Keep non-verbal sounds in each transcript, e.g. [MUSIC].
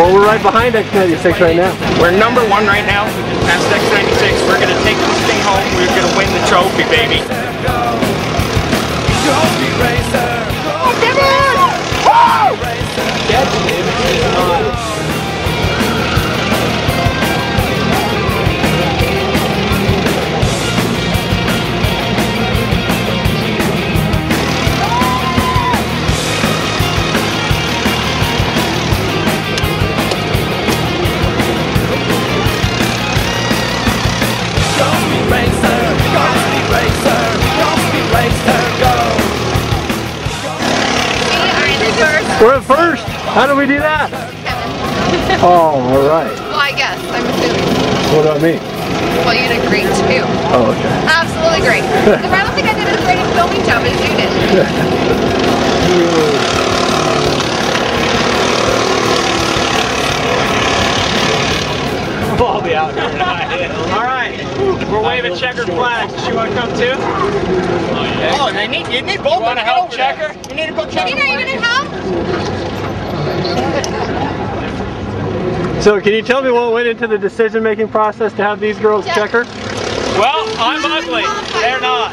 X96. Well, we're right behind X96 right now. We're number one right now. Past X96. We're going to take this thing home. We're going to win the trophy, baby. How do we do that? Oh, all right. Well, I guess. I'm assuming. What about me? Well, you did great too. Oh, okay. Absolutely great. [LAUGHS] I don't think I did as great a filming job as you did. I'll be out here tonight. All right. We're waving checkered flags. Does she want to come too? Oh, yeah. Oh, they need, you need both you want to help checker? You need to go checker. You know, you need help? [LAUGHS] So, can you tell me what went into the decision-making process to have these girls Yeah. checker? Well, I'm ugly. They're not.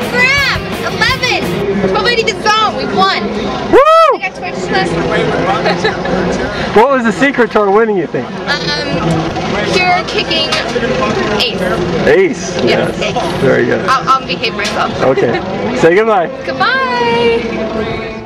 Kevin Graham. 11. 1280 zone. We won. Woo! I got Twitch this. [LAUGHS] What was the secret to our winning, you think? Um, pure kicking ace. Ace. Yes, ace. Very good. I'll, I'll behave myself. Okay. [LAUGHS] Say goodbye. Goodbye.